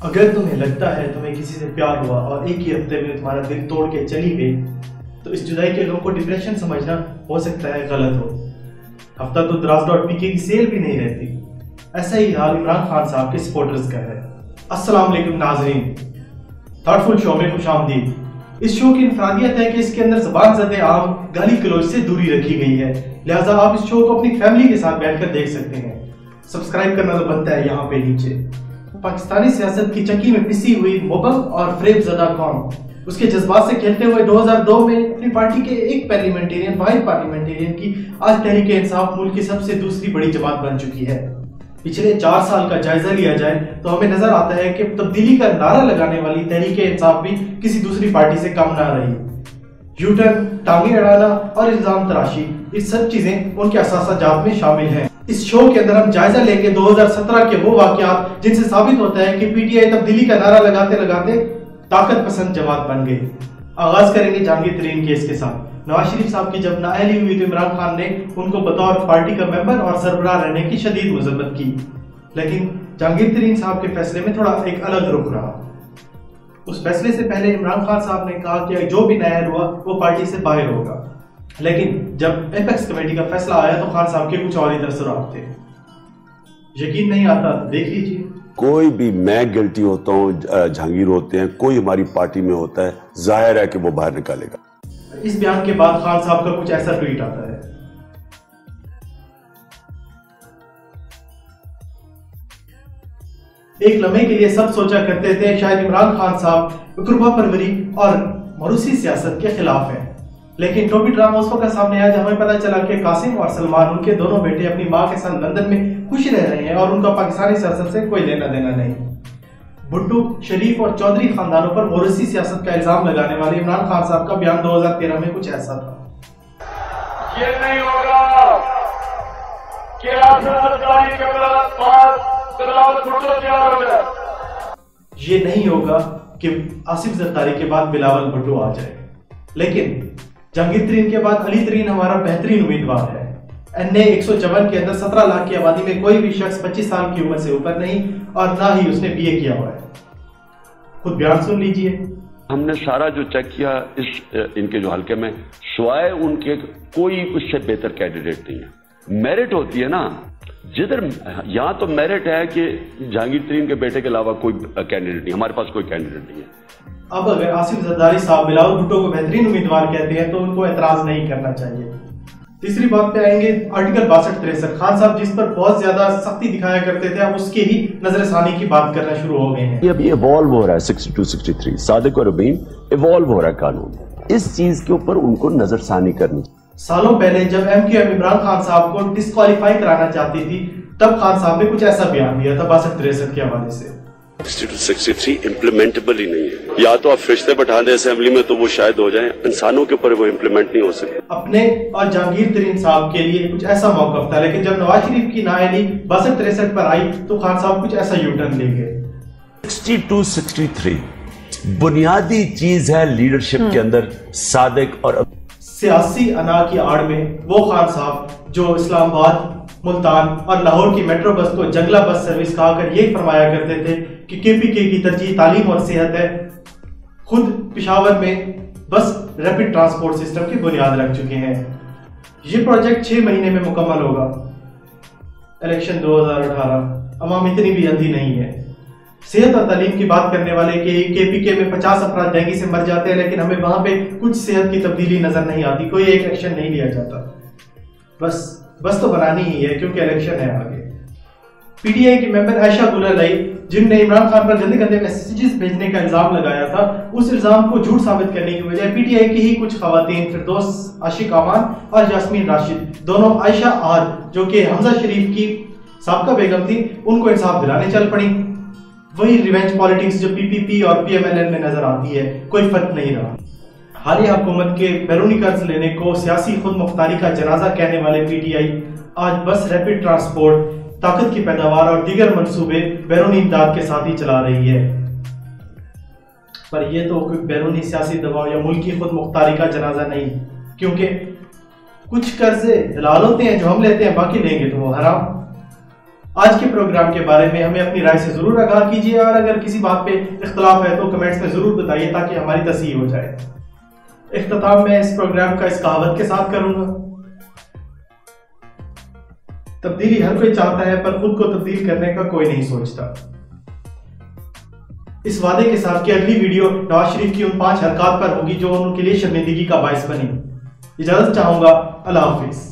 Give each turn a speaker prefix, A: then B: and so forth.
A: اگر تمہیں لگتا ہے تمہیں کسی سے پیار ہوا اور ایک ہی ہفتے میں تمہارا دل توڑ کے چلی گئی، تو اس جدائی کے لوگوں کو ڈپریشن سمجھنا ہو سکتا ہے، غلط ہو۔ ہفتہ تو دراز ڈاٹ پی کے کی سیل بھی نہیں رہتی۔ ایسا ہی حال عمران خان صاحب کے سپورٹرز کا ہے۔ السلام علیکم ناظرین۔ تھرڈ فل شو میں خوش آمدید۔ اس شو کی انفرادیت ہے کہ اس کے اندر زبان زد عام، گالی کلوچ سے دوری رکھی گئی ہے۔ لہٰذا آپ اس شو کو اپنی فیملی کے ساتھ بیٹھ کر دیکھ سکتے ہیں۔ سبسکرائب کرنا تو بنتا ہے یہاں پہ نیچے۔ پاکستانی سیاست کی چکی میں پسی ہوئی مبل اور فریب زدہ قوم۔ اس کے جذبات سے کھیلتے ہوئے دو ہزار دو میں اپنی پارٹی کے ایک پارلیمنٹیرین واحد پارلیمنٹیرین کی آج تحریک انصاف ملک کی سب سے دوسری بڑی جماعت بن چکی ہے۔ پچھلے چار سال کا جائزہ لیا جائے تو ہمیں نظر آتا ہے کہ تبدیلی کا نعرہ لگانے والی تحریک انصاف بھی کسی دوسری پارٹی سے کم نہ رہی۔ یوٹرن ٹانگیں اڑانا اور الزام تراشی، یہ سب چیزیں ان کے اثاثہ جات میں شامل ہیں۔ اس شو کے اندر ہم جائزہ لیں گے دو ہزار سترہ کے وہ واقعات جن سے ثابت ہوتا ہے کہ پی ٹی آئی تبدیلی کا نعرہ لگاتے لگاتے طاقت پسند جماعت بن گئی۔ آغاز کریں گے جہانگیر ترین کیس کے ساتھ۔ نواز شریف صاحب کی جب نااہلی ہوئی تو عمران خان نے ان کو بطور پارٹی کا ممبر اور سربراہ رہنے کی شدید مذمت کی۔ لیکن جہانگیر ترین صاحب کے فیصلے میں تھوڑا ایک الگ رخ رہا۔ اس فیصلے سے پہلے عمران خان صاحب نے کہا کہ جو بھی نائر ہوا وہ پارٹی سے باہر ہوگا۔ لیکن جب ایپیکس کمیٹی کا فیصلہ آیا تو خان صاحب کے کچھ اور ہی تاثرات تھے یقین نہیں آتا دیکھ لیجیے
B: کوئی بھی میں گلٹی ہوتا ہوں جہانگیر ہوتے ہیں کوئی ہماری پارٹی میں ہوتا ہے ظاہر ہے کہ وہ باہر نکالے گا۔
A: اس بیان کے بعد خان صاحب کا کچھ ایسا ٹویٹ آتا ہے۔ ایک لمحے کے لیے سب سوچا کرتے تھے شاید عمران خان صاحب اکربا پروری اور مروسی سیاست کے خلاف ہیں۔ لیکن ٹوپی ڈرامہ اس وقت سامنے آیا جب ہمیں پتا چلا کہ قاسم اور سلمان ان کے دونوں بیٹے اپنی ماں کے ساتھ لندن میں خوش رہ رہے ہیں اور ان کا پاکستانی سیاست سے کوئی لینا دینا نہیں۔ بھٹو شریف اور چودھری خاندانوں پر مورسی سیاست کا الزام لگانے والے عمران خان صاحب کا بیان دو ہزار تیرہ میں کچھ ایسا تھا۔
C: یہ نہیں ہوگا کہ
A: یہ نہیں ہوگا کہ آصف زرداری کے بعد بلاول بھٹو آ جائے۔ لیکن جہانگیر ترین کے بعد علی ترین ہمارا بہترین امیدوار ہے۔ این اے ایک سو چون کے اندر سترہ لاکھ کی آبادی میں کوئی بھی شخص پچیس سال کی عمر سے اوپر نہیں اور نہ ہی اس نے بی اے کیا ہوا ہے۔ خود بیان سن لیجیے۔
B: ہم نے سارا جو چیک کیا اس، ان کے جو حلقے میں، سوائے ان کے کوئی اس سے بہتر کینڈیڈیٹ نہیں ہے۔ میرٹ ہوتی ہے نا۔ جدھر یہاں تو میرٹ ہے کہ جہانگیر ترین کے بیٹے کے علاوہ کوئی کینڈیڈیٹ نہیں، ہمارے پاس کوئی کینڈیڈیٹ نہیں ہے۔
A: اب اگر آصف زرداری صاحب بلاول بھٹو کو بہترین امیدوار کہتے ہیں تو ان کو اعتراض نہیں کرنا چاہیے۔ تیسری بات پہ آئیں گے آرٹیکل باسٹھ تریسٹھ۔ خان صاحب جس پر بہت زیادہ سختی دکھایا کرتے تھے اب اس کے ہی نظر ثانی کی بات کرنا شروع ہو گئے ہیں۔
B: اب یہ ایوالو ہو رہا ہے sixty two sixty three Sadiq اور ابین ایوالو ہو رہا ہے قانون۔ اس چیز کے اوپر ان کو نظر ثانی کرنی۔
A: سالوں پہلے جب M Q M Imran Khan صاحب کو ڈسکوالیفائی کرانا چاہتی تھی تب خان صاحب نے کچھ ایسا بیان دیا تھا باسٹھ تریسٹھ کے حوالے سے۔
B: امپلیمنٹیبل ہی نہیں ہے۔ یا تو آپ فرشتے بٹھا دیں اسمبلی میں تو وہ شاید ہو جائیں۔ انسانوں کے اوپر وہ امپلیمنٹ نہیں ہو سکے
A: اپنے اور جہانگیر ترین صاحب کے لیے کچھ ایسا موقف تھا لیکن جب نواز شریف کی نااہلی باسٹھ تریسٹھ پر آئی تو خان صاحب کچھ ایسا یو ٹرن لے گئے
B: سکسٹی ٹو سکسٹی تھری بنیادی چیز ہے لیڈرشپ کے اندر صادق اور
A: سیاسی انا کی آڑ میں وہ خان صاحب جو اسلام آباد ملتان اور لاہور کی میٹرو بس کو جنگلہ بس سروس کہا کر یہ فرمایا کرتے تھے کہ کے پی کے کی ترجیح، تعلیم اور صحت ہے۔ خود پشاور میں بس ریپڈ ٹرانسپورٹ سسٹم کی بنیاد رکھ چکے ہیں۔ یہ پروجیکٹ چھ مہینے میں مکمل ہوگا۔ الیکشن دو ہزار اٹھارہ، عوام اتنی بھی اندھی نہیں ہے۔ صحت اور تعلیم کی بات کرنے والے کہ کے پی کے میں پچاس افراد ڈینگی سے مر جاتے ہیں، لیکن ہمیں وہاں پہ کچھ صحت کی تبدیلی نظر نہیں آتی، کوئی ایک ایکشن نہیں لیا جاتا۔ بس بس تو بنانی ہی ہے کیونکہ الیکشن ہے آگے۔ پی ڈی آئی کی ممبر عائشہ گلر جن نے عمران خان پر گندے گندے میسیجز بھیجنے کا الزام لگایا تھا، اس الزام کو جھوٹ ثابت کرنے کی وجہ پی ٹی آئی کی ہی کچھ خواتین، فردوس، عاشق امان اور جاسمین راشد، دونوں عائشہ آد جو کہ حمزہ شریف کی سابقہ بیگم تھی، ان کو انصاف دلانے چل پڑی۔ وہی ریونج پالیٹکس جو پی پی پی اور پی ایم ایل ایل میں نظر آتی ہے، کوئی فرق نہیں رہا۔ حالیہ حکومت کے بیرونی قرض لینے کو سیاسی خود مختاری کا جنازہ کہنے والے پی ٹی آئی، آج بس ریپڈ ٹرانسپورٹ طاقت کی پیداوار اور دیگر منصوبے بیرونی امداد کے ساتھ ہی چلا رہی ہے۔ پر یہ تو کوئی بیرونی سیاسی دباؤ یا ملکی خود مختاری کا جنازہ نہیں، کیونکہ کچھ قرضے دلال ہوتے ہیں جو ہم لیتے ہیں، باقی لیں گے تو وہ حرام۔ آج کے پروگرام کے بارے میں ہمیں اپنی رائے سے ضرور آگاہ کیجیے اور اگر کسی بات پہ اختلاف ہے تو کمنٹس میں ضرور بتائیے تاکہ ہماری تصحیح ہو جائے۔ اختتام میں اس پروگرام کا اس کہاوت کے ساتھ کروں گا۔ تبدیلی ہر کوئی چاہتا ہے، پر خود کو تبدیل کرنے کا کوئی نہیں سوچتا۔ اس وعدے کے ساتھ کہ اگلی ویڈیو نواز شریف کی ان پانچ حرکات پر ہوگی جو ان کے لیے شرمندگی کا باعث بنی اجازت چاہوں گا۔ اللہ حافظ۔